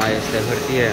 हमारे से भरती है।